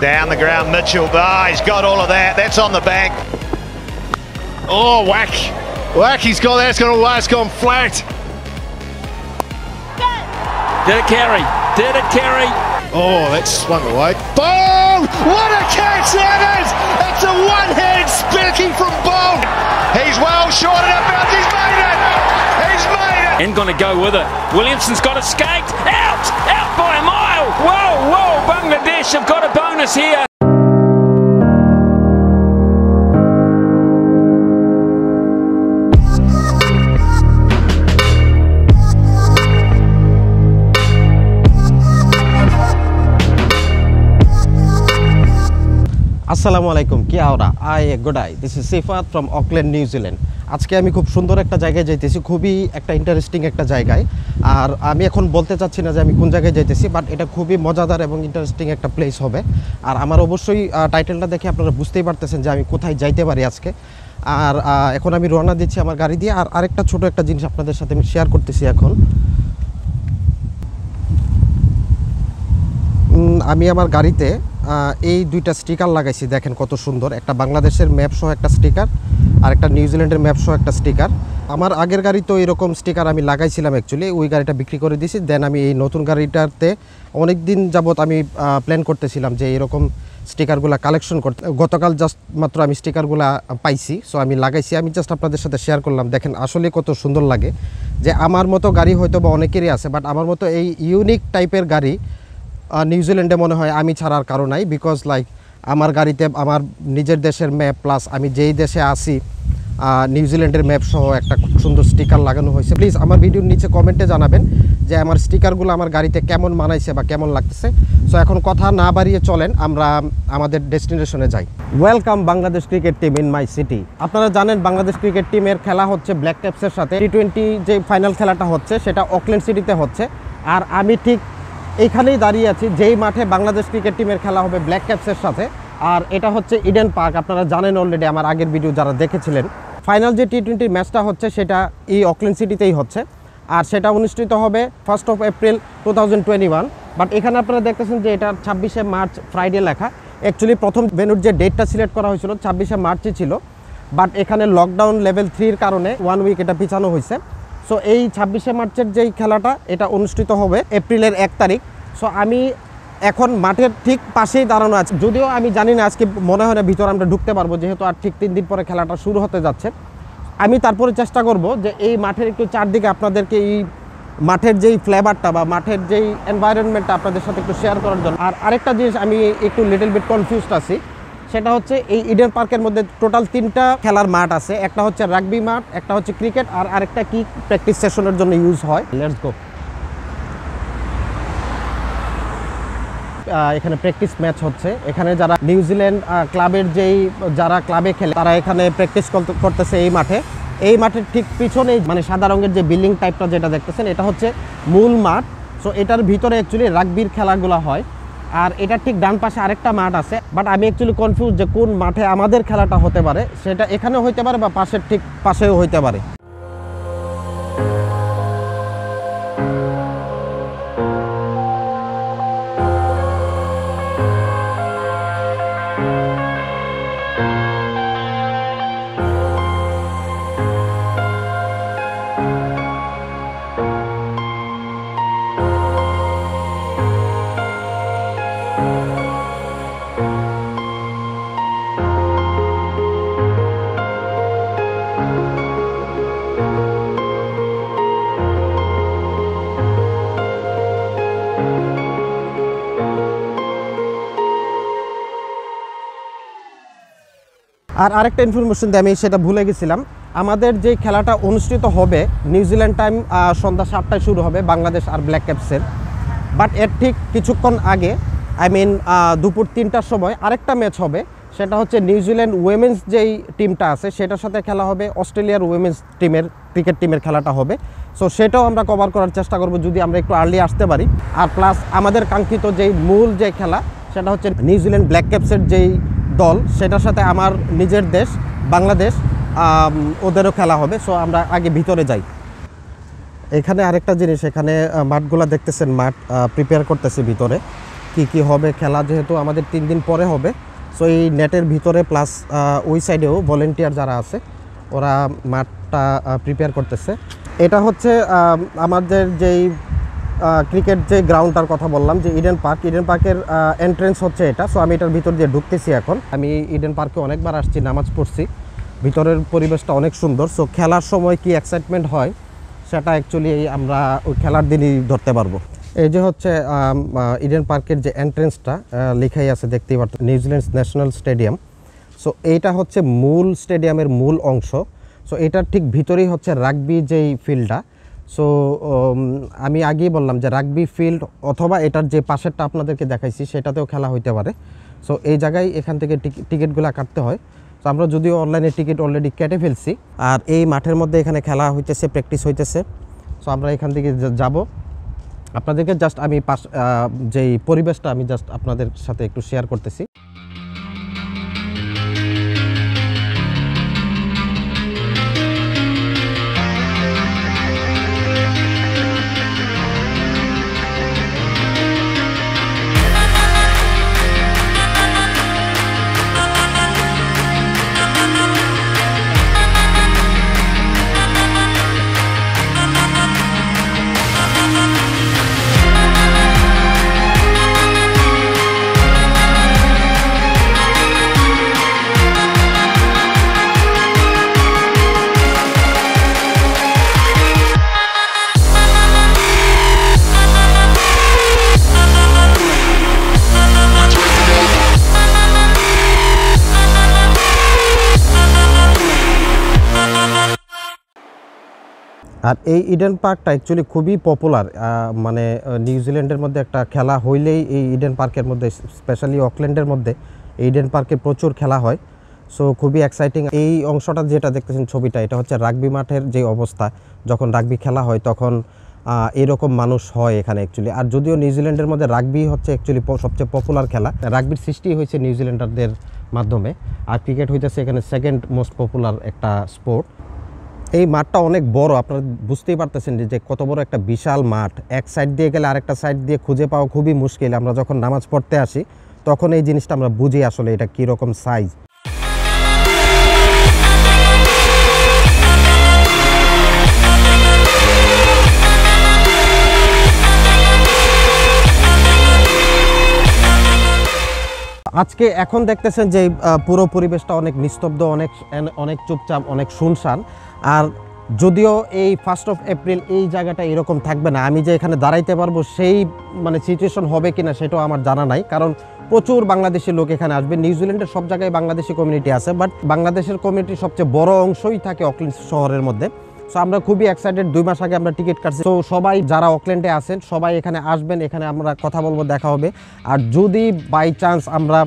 Down the ground, Mitchell. Ah, he's got all of that. That's on the back. Oh, whack. Whack, he's got that. It's gone away. It's gone flat. Did it carry? Did it carry? Oh, that's swung away. Boom! What a catch that is! It's a one-hand spinning from Bone. He's well short of bounds. He's made it. He's made it. And going to go with it. Williamson's got escaped. Out! Out Bangladesh have got a bonus here. আসসালামু আলাইকুম, কি আওরা আই গোডাই। This is Sifat from Auckland New Zealand আজকে আমি খুব সুন্দর একটা জায়গায় যাইতেছি, খুবই একটা ইন্টারেস্টিং একটা জায়গায়। আর আমি এখন বলতে চাচ্ছি না যে আমি কোন জায়গায় যাইতেছি বাট এটা খুবই মজাদার এবং ইন্টারেস্টিং একটা প্লেস হবে। আর আমার অবশ্যই টাইটেলটা দেখে আপনারা বুঝতেই পারতেছেন যে আমি কোথায় যাইতে পারি আজকে। আর এখন আমি রওনা দিচ্ছি আমার গাড়ি দিয়ে। আর আরেকটা ছোট একটা জিনিস আপনাদের সাথে আমি শেয়ার করতেছি এখন। আমি আমার গাড়িতে এই দুইটা স্টিকার লাগাইছি, দেখেন কত সুন্দর। একটা বাংলাদেশের ম্যাপ সহ একটা স্টিকার আর একটা নিউজিল্যান্ডের ম্যাপ সহ একটা স্টিকার আমার আগের গাড়ি তো এরকম স্টিকার আমি লাগাইছিলাম অ্যাকচুয়ালি ওই গাড়িটা বিক্রি করে দিয়েছি দেন আমি এই নতুন গাড়িটাতে অনেক দিন যাবত আমি প্ল্যান করতেছিলাম যে এরকম স্টিকারগুলো কালেকশন করতে, গতকাল জাস্ট মাত্র আমি স্টিকারগুলো পাইছি সো আমি লাগাইছি, আমি জাস্ট আপনাদের সাথে শেয়ার করলাম। দেখেন আসলে কত সুন্দর লাগে যে আমার মতো গাড়ি হয়তো বা অনেকেরই আছে বাট আমার মতো এই ইউনিক টাইপের গাড়ি নিউজিল্যান্ডে মনে হয় আমি ছাড়ার কারণ নাই বিকজ লাইক আমার গাড়িতে, আমার নিজের দেশের ম্যাপ প্লাস আমি যেই দেশে আসি নিউজিল্যান্ডের ম্যাপ সহ একটা খুব সুন্দর স্টিকার লাগানো হয়েছে। প্লিজ আমার ভিডিওর নিচে কমেন্টে জানাবেন যে আমার স্টিকারগুলো আমার গাড়িতে কেমন মানাইছে বা কেমন লাগতেছে। সো এখন কথা না বাড়িয়ে চলেন, আমরা আমাদের ডেস্টিনেশনে যাই। Welcome Bangladesh cricket team in my city আপনারা জানেন বাংলাদেশ ক্রিকেট টিমের খেলা হচ্ছে ব্ল্যাক ক্যাপসের সাথে। টি টোয়েন্টি যে ফাইনাল খেলাটা হচ্ছে, সেটা অকল্যান্ড সিটিতে হচ্ছে। আর আমি ঠিক এইখানেই দাঁড়িয়ে আছি, যেই মাঠে বাংলাদেশ ক্রিকেট টিমের খেলা হবে ব্ল্যাক ক্যাপসের সাথে। আর এটা হচ্ছে ইডেন পার্ক আপনারা জানেন অলরেডি আমার আগের ভিডিও যারা দেখেছিলেন। ফাইনাল যে টি টোয়েন্টি ম্যাচটা হচ্ছে সেটা এই অকল্যান্ড সিটিতেই হচ্ছে। আর সেটা অনুষ্ঠিত হবে first of April two thousand twenty one but এখানে আপনারা দেখতেছেন যে এটা ছাব্বিশে মার্চ ফ্রাইডে লেখা। অ্যাকচুয়ালি প্রথম ভেনুর যে ডেটটা সিলেক্ট করা হয়েছিল ছাব্বিশে মার্চই ছিল। বাট এখানে লকডাউন লেভেল থ্রির কারণে ওয়ান উইক এটা পিছানো হয়েছে। সো এই ছাব্বিশে মার্চের যেই খেলাটা, এটা অনুষ্ঠিত হবে এপ্রিলের এক তারিখ। সো আমি এখন মাঠের ঠিক পাশেই দাঁড়ানো আছে। যদিও আমি জানি না আজকে মনে হয় না ভিতরে আমরা ঢুকতে পারব, যেহেতু আর ঠিক তিন দিন পরে খেলাটা শুরু হতে যাচ্ছে। আমি তারপরে চেষ্টা করব যে এই মাঠের একটু চারদিকে আপনাদেরকে এই মাঠের যেই ফ্লেভারটা বা মাঠের যেই এনভায়রনমেন্টটা আপনাদের সাথে একটু শেয়ার করার জন্য। আর আরেকটা জিনিস আমি একটু লিটল বিট কনফিউজড আছি, সেটা হচ্ছে এই ইডেন পার্কের মধ্যে টোটাল তিনটা খেলার মাঠ আছে। একটা হচ্ছে রাগবি মাঠ, একটা হচ্ছে ক্রিকেট আর আরেকটা কি প্র্যাকটিস সেশনের জন্য ইউজ হয়? লেটস গো এখানে প্র্যাকটিস ম্যাচ হচ্ছে। এখানে যারা নিউজিল্যান্ড ক্লাবের যেই যারা ক্লাবে খেলে, তারা এখানে প্র্যাকটিস করতেছে এই মাঠে। এই মাঠের ঠিক পিছনেই মানে সাদা রঙের যে বিল্ডিং টাইপটা যেটা দেখতেছেন, এটা হচ্ছে মূল মাঠ। সো এটার ভিতরে অ্যাকচুয়ালি রাগবির খেলাগুলো হয়। আর এটার ঠিক ডান পাশে আরেকটা মাঠ আছে। বাট আমি অ্যাকচুয়ালি কনফিউজ যে কোন মাঠে আমাদের খেলাটা হতে পারে। সেটা এখানেও হইতে পারে বা পাশের ঠিক পাশেও হইতে পারে। আর আরেকটা ইনফরমেশন দিয়ে আমি সেটা ভুলে গেছিলাম। আমাদের যে খেলাটা অনুষ্ঠিত হবে নিউজিল্যান্ড টাইম সন্ধ্যা সাতটায় শুরু হবে, বাংলাদেশ আর ব্ল্যাক ক্যাপসের বাট এর ঠিক কিছুক্ষণ আগে আই মিন দুপুর তিনটার সময় আরেকটা ম্যাচ হবে, সেটা হচ্ছে নিউজিল্যান্ড উইমেন্স যেই টিমটা আছে, সেটার সাথে খেলা হবে অস্ট্রেলিয়ার উইমেন্স টিমের ক্রিকেট টিমের খেলাটা হবে। সো সেটাও আমরা কভার করার চেষ্টা করব যদি আমরা একটু আর্লি আসতে পারি। আর প্লাস আমাদের কাঙ্ক্ষিত যেই মূল যে খেলা, সেটা হচ্ছে নিউজিল্যান্ড ব্ল্যাক ক্যাপসের যেই দল, সেটার সাথে আমার নিজের দেশ, বাংলাদেশ ওদেরও খেলা হবে সো আমরা আগে ভিতরে যাই। এখানে আরেকটা জিনিস, এখানে মাঠগুলা দেখতেছেন, মাঠ প্রিপেয়ার করতেছে ভিতরে। কি কি হবে, খেলা যেহেতু আমাদের তিন দিন পরে হবে সো এই নেটের ভিতরে প্লাস ওই সাইডেও ভলেন্টিয়ার যারা আছে, ওরা মাঠটা প্রিপেয়ার করতেছে। এটা হচ্ছে আমাদের যেই ক্রিকেট যে গ্রাউন্ডটার কথা বললাম, যে ইডেন পার্ক ইডেন পার্কের এন্ট্রেন্স হচ্ছে এটা। সো আমি এটার ভিতর দিয়ে ঢুকতেছি এখন। আমি ইডেন পার্কে অনেকবার আসছি, নামাজ পড়ছি। ভিতরের পরিবেশটা অনেক সুন্দর। সো খেলার সময় কি এক্সাইটমেন্ট হয়, সেটা অ্যাকচুয়ালি আমরা ওই খেলার দিনই ধরতে পারব। এই যে হচ্ছে ইডেন পার্কের যে এন্ট্রেন্সটা লেখাই আছে, দেখতেই পারতো নিউজিল্যান্ড ন্যাশনাল স্টেডিয়াম সো এইটা হচ্ছে মূল স্টেডিয়ামের মূল অংশ। সো এটার ঠিক ভিতরেই হচ্ছে রাগবি যেই ফিল্ডটা সো আমি আগেই বললাম যে রাগবি ফিল্ড অথবা এটার যে পাশেরটা আপনাদেরকে দেখাইছি, সেটাতেও খেলা হইতে পারে। সো এই জায়গায় এখান থেকে টিকিটগুলো কাটতে হয়। তো আমরা যদিও অনলাইনে টিকিট অলরেডি কেটে ফেলছি, আর এই মাঠের মধ্যে এখানে খেলা হইতেছে প্র্যাকটিস হইতেছে। সো আমরা এখান থেকে যাব। আপনাদেরকে জাস্ট আমি পাশ যেই পরিবেশটা আমি জাস্ট আপনাদের সাথে একটু শেয়ার করতেছি। আর এই ইডেন পার্কটা অ্যাকচুয়ালি খুবই পপুলার মানে নিউজিল্যান্ডের মধ্যে একটা খেলা হইলেই এই ইডেন পার্কের মধ্যে স্পেশালি অকল্যান্ডের মধ্যে ইডেন পার্কে প্রচুর খেলা হয়। সো খুবই এক্সাইটিং এই অংশটা যেটা দেখতেছেন ছবিটা, এটা হচ্ছে রাগবি মাঠের যে অবস্থা। যখন রাগবি খেলা হয় তখন এরকম মানুষ হয় এখানে অ্যাকচুয়ালি আর যদিও নিউজিল্যান্ডের মধ্যে রাগবি হচ্ছে অ্যাকচুয়ালি সবচেয়ে পপুলার খেলা। রাগবির সৃষ্টি হয়েছে নিউজিল্যান্ডারদের মাধ্যমে। আর ক্রিকেট হইতেছে এখানে সেকেন্ড মোস্ট পপুলার একটা স্পোর্ট এই মাঠটা অনেক বড়, আপনারা বুঝতেই পারতেছেন যে- কত বড় একটা বিশাল মাঠ। এক সাইড দিয়ে গেলে আরেকটা সাইড দিয়ে খুঁজে পাওয়া খুবই মুশকিল। আমরা যখন নামাজ পড়তে আসি, তখন এই জিনিসটা আমরা বুঝি আসলে এটা কীরকম সাইজ আজকে এখন দেখতেছেন যে পুরো পরিবেশটা অনেক নিস্তব্ধ, অনেক অনেক চুপচাপ, অনেক শুনশান। আর যদিও এই ফার্স্ট অফ এপ্রিল এই জায়গাটা এরকম থাকবে না, আমি যে এখানে দাঁড়াইতে পারব সেই মানে সিচুয়েশন হবে কিনা সেটাও আমার জানা নাই। কারণ প্রচুর বাংলাদেশি লোক এখানে আসবে নিউজিল্যান্ডের সব জায়গায় বাংলাদেশি কমিউনিটি আছে বাট বাংলাদেশের কমিউনিটির সবচেয়ে বড় অংশই থাকে অকল্যান্ড শহরের মধ্যে। সো আমরা খুবই এক্সাইটেড দুই মাস আগে আমরা টিকিট কাটছি। তো সবাই যারা অকল্যান্ডে আছেন, সবাই এখানে আসবেন, এখানে আমরা কথা বলব, দেখা হবে। আর যদি বাই চান্স আমরা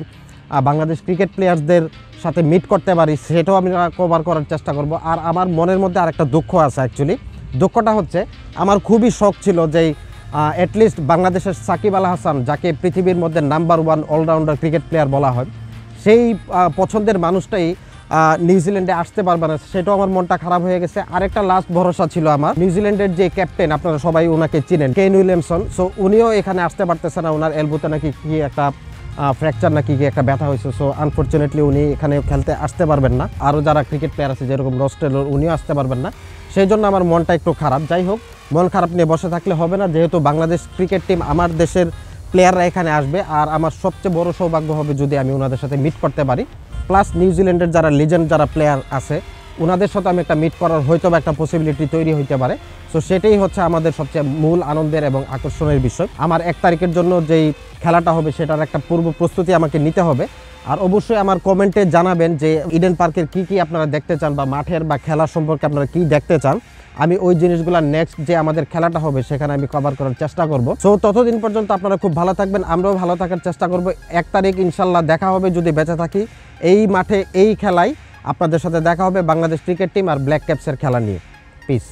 বাংলাদেশ ক্রিকেট প্লেয়ার্সদের সাথে মিট করতে পারি, সেটাও আমি কভার করার চেষ্টা করব। আর আমার মনের মধ্যে আরেকটা দুঃখ আছে অ্যাকচুয়ালি দুঃখটা হচ্ছে, আমার খুবই শখ ছিল যে অ্যাটলিস্ট বাংলাদেশের সাকিব আল হাসান, যাকে পৃথিবীর মধ্যে number one allrounder cricket player বলা হয়, সেই পছন্দের মানুষটাই নিউজিল্যান্ডে আসতে পারবে না। সেটাও আমার মনটা খারাপ হয়ে গেছে। আরেকটা লাস্ট ভরসা ছিল আমার। নিউজিল্যান্ডের যে ক্যাপ্টেন আপনারা সবাই ওনাকে চিনেন কেন উইলিয়ামসন সো উনিও এখানে আসতে পারতেছে না। ওনার এলবোতে নাকি কি একটা ফ্র্যাকচার নাকি কি একটা ব্যথা হয়েছে। সো আনফর্চুনেটলি উনি এখানে খেলতে আসতে পারবেন না। আরও যারা ক্রিকেট প্লেয়ার আছে, যেরকম রস্টেলর উনিও আসতে পারবেন না। সেই জন্য আমার মনটা একটু খারাপ। যাই হোক, মন খারাপ নিয়ে বসে থাকলে হবে না। যেহেতু বাংলাদেশ ক্রিকেট টিম আমার দেশের প্লেয়াররা এখানে আসবে। আর আমার সবচেয়ে বড় সৌভাগ্য হবে যদি আমি ওনাদের সাথে মিট করতে পারি। প্লাস নিউজিল্যান্ডের যারা লিজেন্ড যারা প্লেয়ার আছে ওনাদের সাথে আমি একটা মিট করার হয়তো বা একটা পসিবিলিটি তৈরি হইতে পারে। সো সেটাই হচ্ছে আমাদের সবচেয়ে মূল আনন্দের এবং আকর্ষণের বিষয়। আমার এক তারিখের জন্য যেই খেলাটা হবে, সেটার একটা পূর্ব প্রস্তুতি আমাকে নিতে হবে। আর অবশ্যই আমার কমেন্টে জানাবেন যে ইডেন পার্কের কি কি আপনারা দেখতে চান বা মাঠের বা খেলা সম্পর্কে আপনারা কি দেখতে চান। আমি ওই জিনিসগুলো নেক্সট যে আমাদের খেলাটা হবে সেখানে আমি কভার করার চেষ্টা করব। সো ততদিন পর্যন্ত আপনারা খুব ভালো থাকবেন, আমরাও ভালো থাকার চেষ্টা করব। এক তারিখ ইনশাল্লাহ দেখা হবে, যদি বেঁচে থাকি এই মাঠে এই খেলায় আপনাদের সাথে দেখা হবে বাংলাদেশ ক্রিকেট টিম আর ব্ল্যাক ক্যাপসের খেলা নিয়ে। পিস